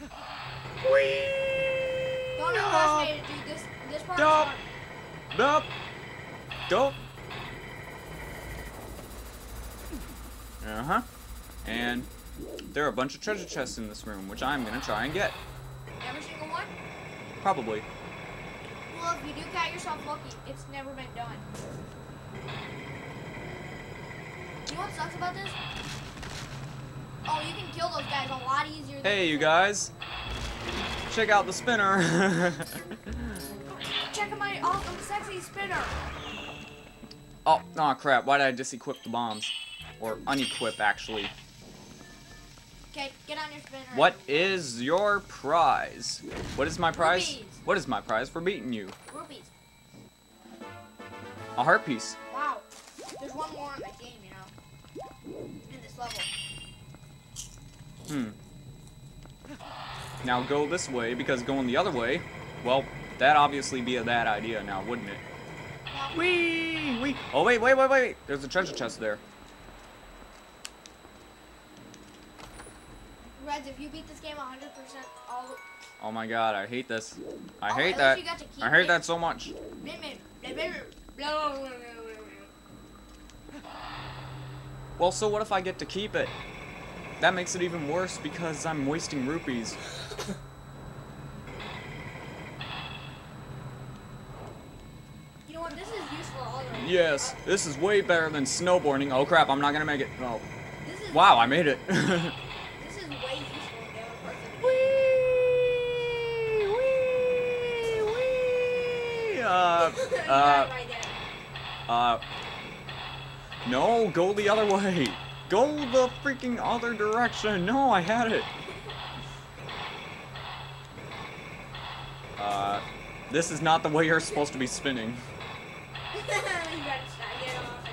Whee! Don't underestimate it, dude. This this part Nope. is hard. Nope. Go. Uh huh. And there are a bunch of treasure chests in this room, which I'm gonna try and get. Every single one. Probably. Well, if you do count yourself lucky, it's never been done. You know what sucks about this? Oh, you can kill those guys a lot easier. Than Hey, you guys. Check out the spinner. Check out my awesome, sexy spinner. oh, oh crap. Why did I disequip the bombs? Or unequip, actually. Okay, get on your spinner. What is your prize? What is my prize? Rupees. What is my prize for beating you? Rupees. A heart piece. Wow. There's one more in the game, you know. In this level. Hmm. Now go this way, because going the other way, well, that'd obviously be a bad idea now, wouldn't it? Wee, wee. Oh, wait, wait, wait, wait. There's a treasure chest there. Reds, if you beat this game 100% all the... Oh my god, I hate this. I Oh, hate that. least you got to keep I hate it. that so much. Well, so what if I get to keep it? That makes it even worse because I'm wasting rupees. You know what? This is useful all around. Yes, this is way better than snowboarding. Oh crap, I'm not gonna make it. Oh. Wow, I made it. Uh, uh, it right there. uh. No, go the other way. Go the freaking other direction. No, I had it. Uh, this is not the way you're supposed to be spinning. you gotta stop. Get off.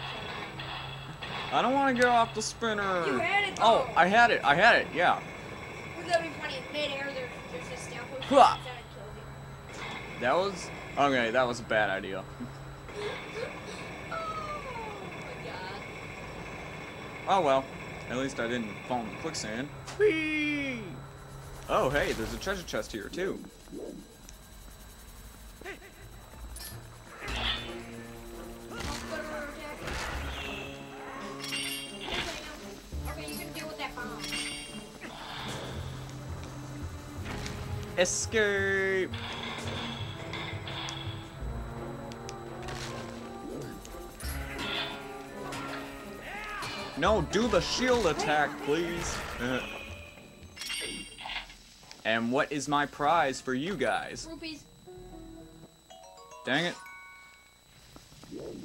I don't want to get off the spinner. You had it, Oh. I had it. I had it. Yeah. Wouldn't that be funny? Midair, there's, there's this stamp potion Hua. that kills you. That was okay. That was a bad idea. Oh my god. Oh well. At least I didn't fall in the quicksand. Whee! Oh hey, there's a treasure chest here too. Okay, you can deal with that bomb. Escape! No, do the shield attack, please. Uh. and what is my prize for you guys? Rupees. Dang it.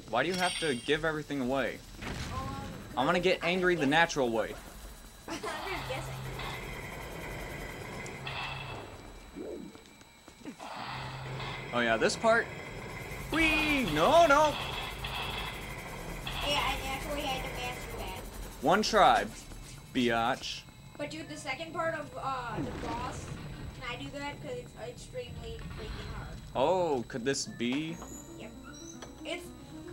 Why do you have to give everything away? I'm gonna get angry the natural way. I'm just guessing. Oh yeah, this part. Whee! No, no. Yeah, I actually had to. One tribe, biatch. But dude, the second part of uh, the boss, can I do that? Because it's extremely freaking hard. Oh, could this be? Yep. It's.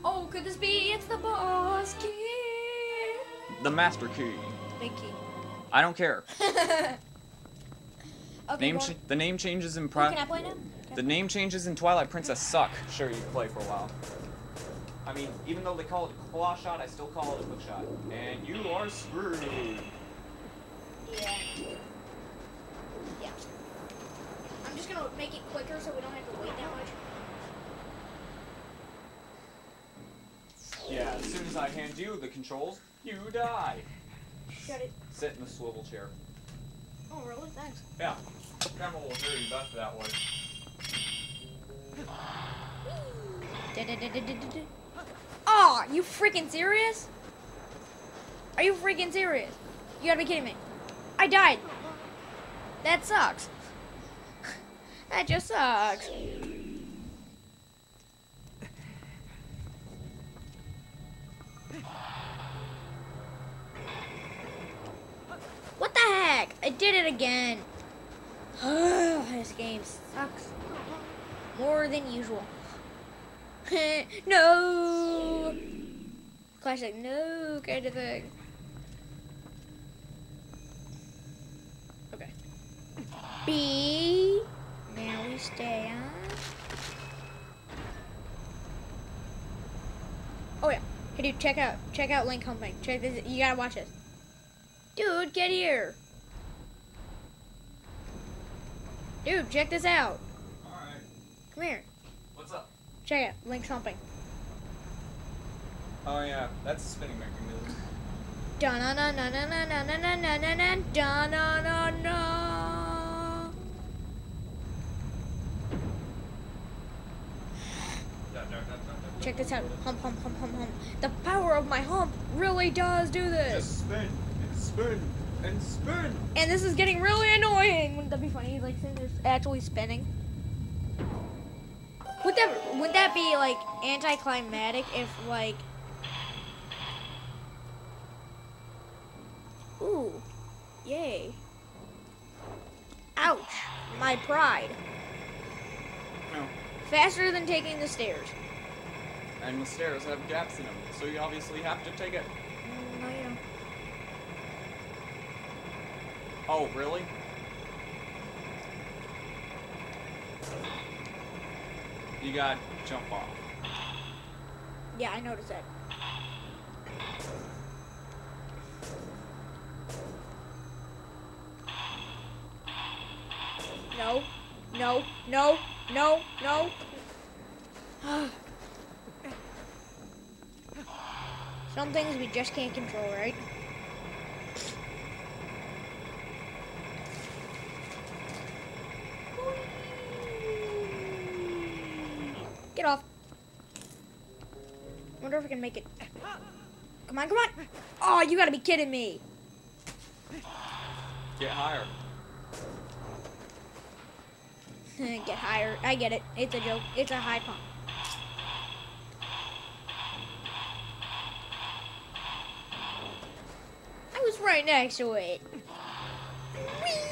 Oh, could this be? It's the boss kid. The master key. Big key. I don't care. okay. Name the name changes in Oh, can I play now? Can the play? name changes in Twilight Princess suck. Sure, you can play for a while. I mean, even though they call it a claw shot, I still call it a hook shot. And you are screwed. Yeah. Yeah. I'm just gonna make it quicker so we don't have to wait that much. Yeah, as soon as I hand you the controls, you die. Got it. Sit in the swivel chair. Oh, really? Thanks. Yeah, camera will hear you best that way. You freaking serious? Are you freaking serious? You gotta be kidding me. I died. That sucks. that just sucks. What the heck? I did it again. this game sucks. More than usual. No! Classic no kind of thing. Okay. B. Now we stay on. Oh yeah. Hey dude, check out check out Link humping. Check this you gotta watch this. Dude, get here. Dude, check this out. Alright. Come here. Check it. Link's humping. Oh yeah, that's a spinning mechanism. Da na na na na na na na na na na na da na na na. Check this out. Hump hump hump hump hump. The power of my hump really does do this. Just spin and spin and spin. And this is getting really annoying. Wouldn't that be funny? Like since it's actually spinning. Would that would that be like anticlimactic if like Ooh. Yay. Ouch. My pride. No. Faster than taking the stairs. And the stairs have gaps in them, so you obviously have to take it. Mm, No, you don't. Oh, really? You got jump off. Yeah, I noticed that. No, no, no, no, no. Some things we just can't control, right? Get off. Wonder if I can make it. Come on, come on. Oh, you gotta be kidding me. Get higher. Get higher. I get it. It's a joke. It's a high pump. I was right next to it. Whee!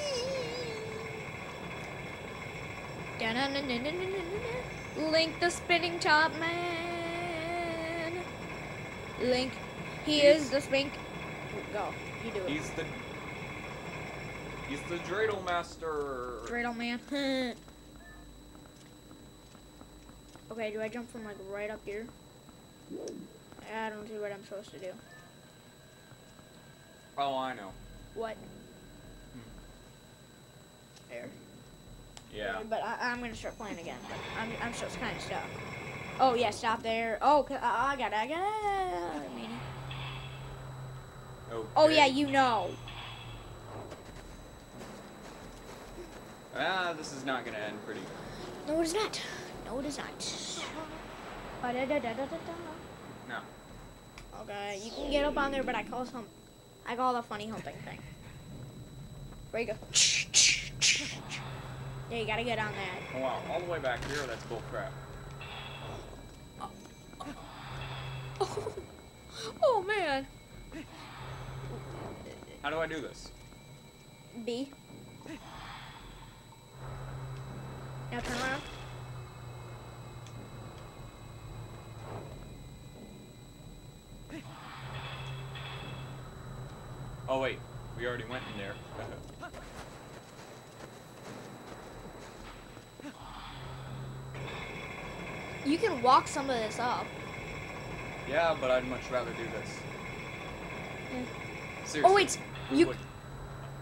Link the spinning top man. Link, he He's- is the spink. Go, you do it. He's the He's the dreidel master. Dreidel man. okay, do I jump from like right up here? I don't see what I'm supposed to do. Oh, I know. What? Hmm. There. Yeah. But I, I'm gonna start playing again. But I'm, I'm still kind of stuck. Oh yeah, stop there. Oh, I, I got it. I got it. Okay. oh yeah, you know. Ah, this is not gonna end pretty. No, it is not. No, it is not. No. Okay, you can get up on there, but I call some. I call it a funny humping thing. Where you go? Yeah, you gotta get on that. Oh wow, all the way back here. That's bull crap. Oh, oh man. How do I do this? B. Now turn around. Oh wait, we already went in there. You can walk some of this up. yeah, but I'd much rather do this. Mm. Seriously. Oh wait, you.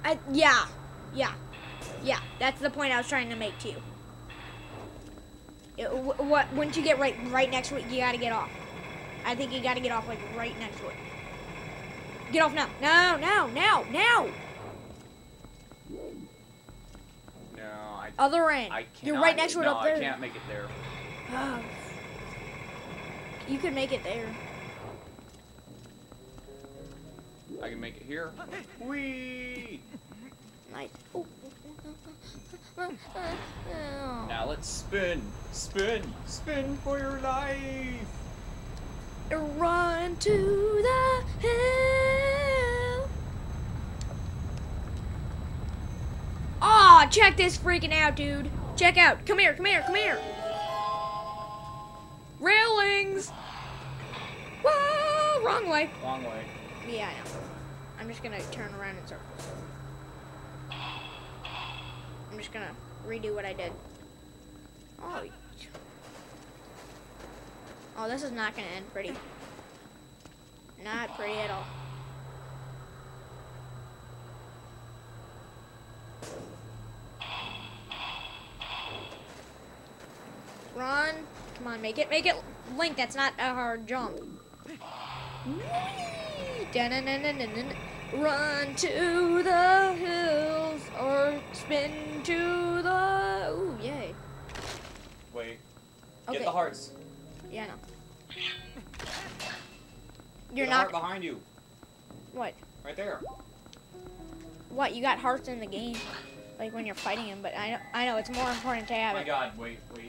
I, yeah, yeah, yeah. That's the point I was trying to make to you. It- what? Once you get right, right next to it, you gotta get off. I think you gotta get off like right next to it. Get off now! No! Now! Now! Now! No, I. Other end. I can't. You're right next to it no, up there. I can't make it there. Oh. You can make it there. I can make it here. Whee! Nice. Oh. Now let's spin, spin, spin for your life. Run to the hill. Aw, check this freaking out, dude. Check out. Come here, come here, come here. Railings. Whoa, wrong way. Wrong way. Yeah, I know. I'm just gonna turn around in circles. I'm just just gonna redo what I did. Oh. Oh, this is not gonna end pretty. Not pretty at all. Run. Come on, make it, make it. Link, that's not a hard jump. Run to the hills or spin to the. Ooh, yay. Wait. Okay. Get the hearts. Yeah, know. You're the not. heart behind you. What? Right there. What? You got hearts in the game, like when you're fighting him. But I know, I know it's more important to have. Oh my it. god, wait, wait.